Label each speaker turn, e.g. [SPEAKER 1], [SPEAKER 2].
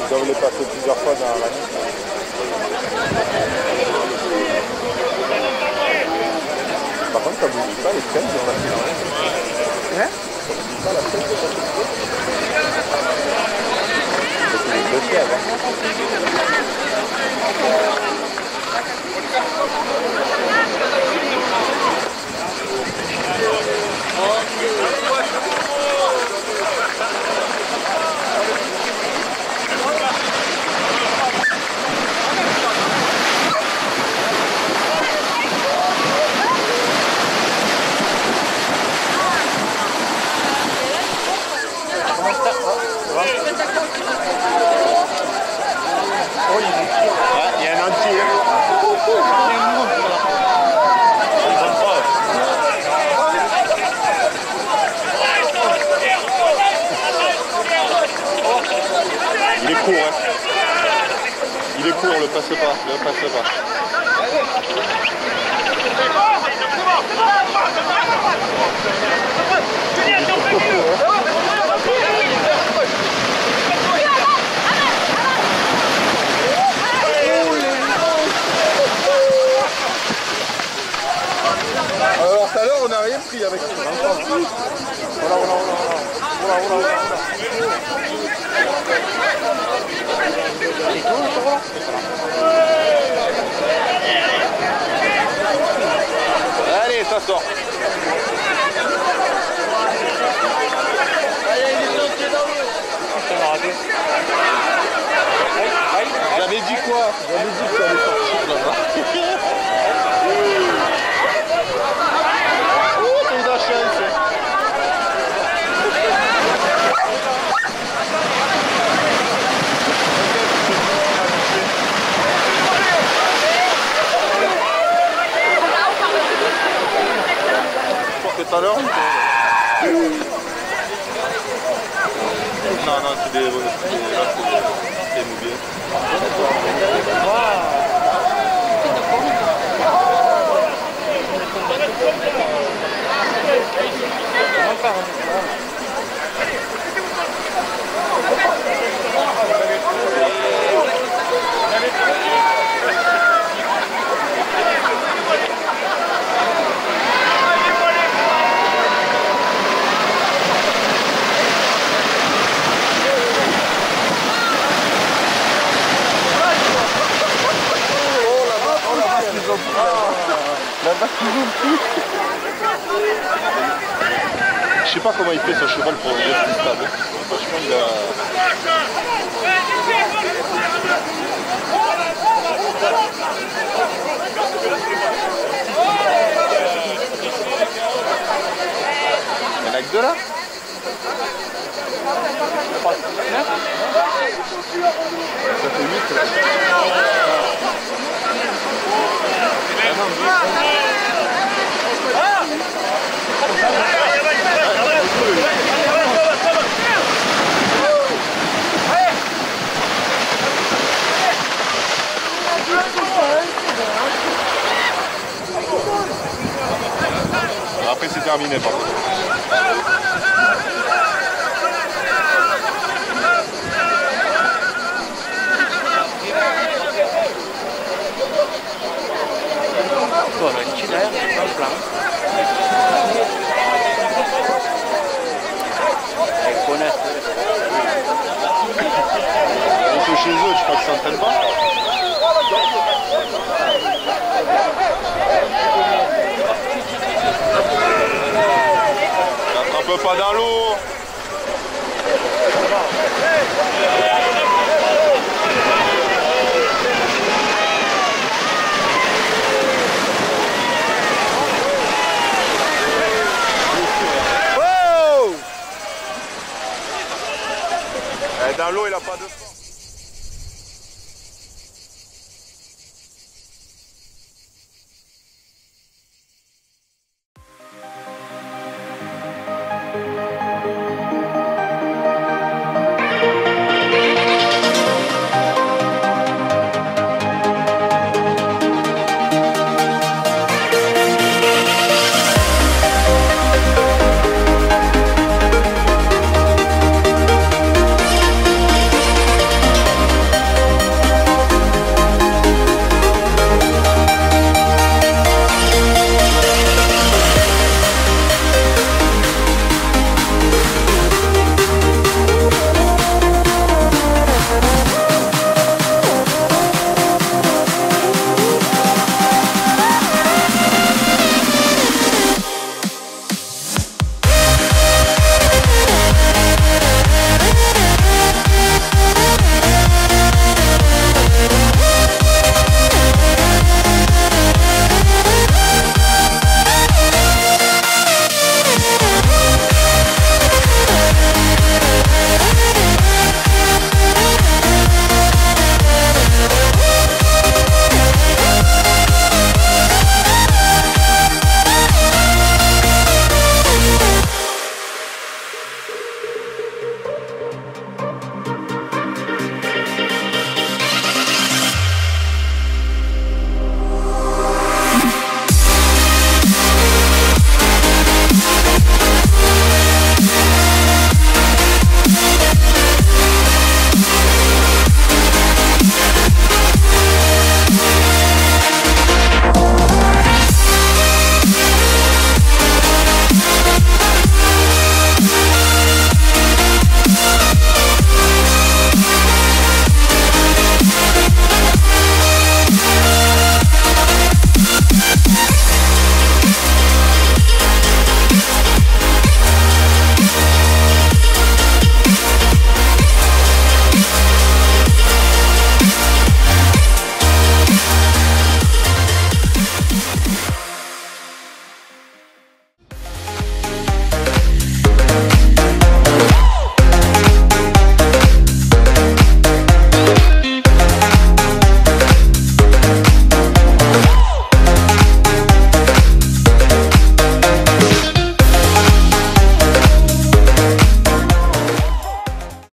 [SPEAKER 1] ils doivent les passer plusieurs fois dans l'année. Par contre, ça bouge pas les traînes dans la finale.
[SPEAKER 2] Hein
[SPEAKER 1] Pas la traîne, c'est pas tout C'est des deux fièvres, hein. Ouais, il y a un entier. Il est court, hein. Il est court, le passe pas, le passe pas. Alors tout à l'heure on n'a rien pris avec voilà, voilà, voilà. Voilà, voilà, voilà. Allez, ça sort. Tout à l'heure Non, non, c'est des... C'est c'est mouillé. Je sais pas comment il fait son cheval pour rester stable. Franchement, il a... Il y en a que deux là Ça fait 8 là. Après c'est terminé par contre.
[SPEAKER 3] Voilà, pas
[SPEAKER 1] dans l'eau.